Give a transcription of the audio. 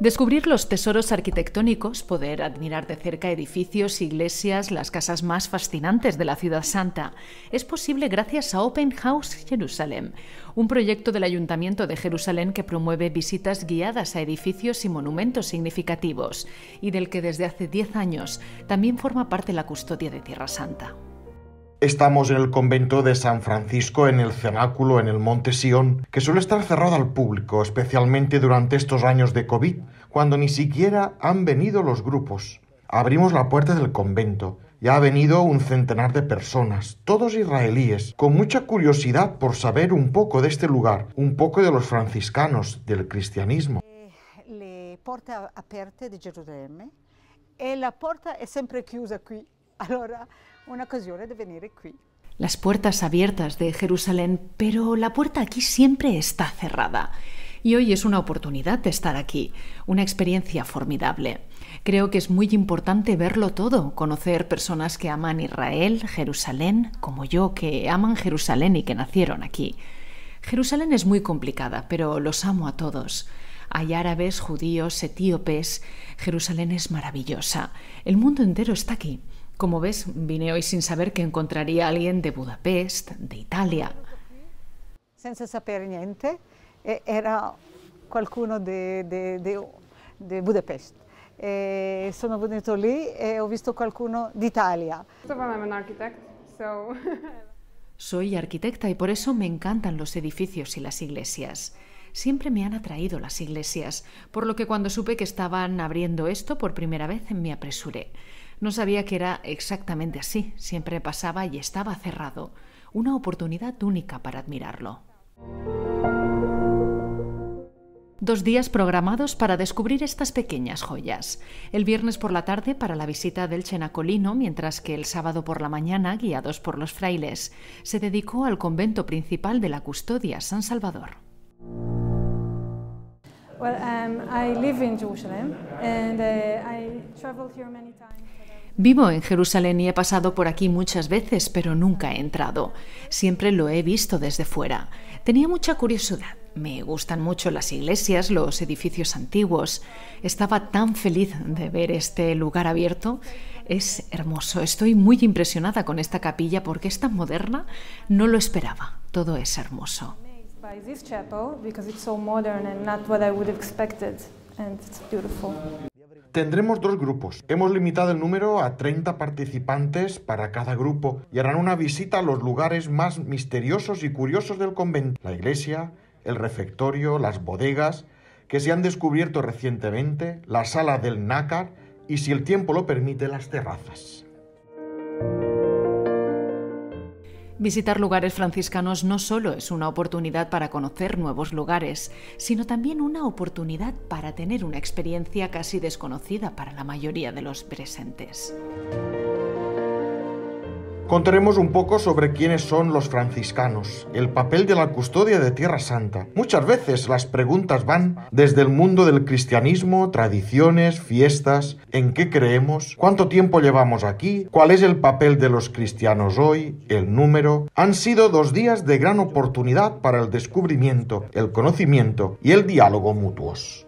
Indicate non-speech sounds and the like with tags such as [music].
Descubrir los tesoros arquitectónicos, poder admirar de cerca edificios, iglesias, las casas más fascinantes de la ciudad santa, es posible gracias a Open House Jerusalem, un proyecto del Ayuntamiento de Jerusalén que promueve visitas guiadas a edificios y monumentos significativos y del que desde hace 10 años también forma parte la custodia de Tierra Santa. Estamos en el convento de San Francisco, en el cenáculo, en el Monte Sión, que suele estar cerrado al público, especialmente durante estos años de COVID, cuando ni siquiera han venido los grupos. Abrimos la puerta del convento. Ya ha venido un centenar de personas, todos israelíes, con mucha curiosidad por saber un poco de este lugar, un poco de los franciscanos, del cristianismo. Le porte aperte de Jerusalén y la puerta es siempre aquí. Allora una ocasión de venir aquí. Las puertas abiertas de Jerusalén, pero la puerta aquí siempre está cerrada. Y hoy es una oportunidad de estar aquí, una experiencia formidable. Creo que es muy importante verlo todo, conocer personas que aman Israel, Jerusalén, como yo, que aman Jerusalén y que nacieron aquí. Jerusalén es muy complicada, pero los amo a todos. Hay árabes, judíos, etíopes. Jerusalén es maravillosa. El mundo entero está aquí. Como ves, vine hoy sin saber que encontraría a alguien de Budapest, de Italia. Senza sapere niente, e era qualcuno di Budapest. E sono venuto lì e ho visto qualcuno d'Italia. [laughs] Soy arquitecta y por eso me encantan los edificios y las iglesias. Siempre me han atraído las iglesias, por lo que cuando supe que estaban abriendo esto por primera vez me apresuré. No sabía que era exactamente así, siempre pasaba y estaba cerrado, una oportunidad única para admirarlo. Dos días programados para descubrir estas pequeñas joyas. El viernes por la tarde para la visita del Chenacolino, mientras que el sábado por la mañana, guiados por los frailes, se dedicó al convento principal de la Custodia San Salvador. Well, um, I live in Jerusalem and uh, I traveled here many times. Vivo en Jerusalén y he pasado por aquí muchas veces, pero nunca he entrado. Siempre lo he visto desde fuera. Tenía mucha curiosidad. Me gustan mucho las iglesias, los edificios antiguos. Estaba tan feliz de ver este lugar abierto. Es hermoso. Estoy muy impresionada con esta capilla porque es tan moderna. No lo esperaba. Todo es hermoso. Tendremos dos grupos. Hemos limitado el número a 30 participantes para cada grupo y harán una visita a los lugares más misteriosos y curiosos del convento. La iglesia, el refectorio, las bodegas que se han descubierto recientemente, la sala del nácar y, si el tiempo lo permite, las terrazas. Visitar lugares franciscanos no solo es una oportunidad para conocer nuevos lugares, sino también una oportunidad para tener una experiencia casi desconocida para la mayoría de los presentes. Contaremos un poco sobre quiénes son los franciscanos, el papel de la custodia de Tierra Santa. Muchas veces las preguntas van desde el mundo del cristianismo, tradiciones, fiestas, en qué creemos, cuánto tiempo llevamos aquí, cuál es el papel de los cristianos hoy, el número. Han sido dos días de gran oportunidad para el descubrimiento, el conocimiento y el diálogo mutuos.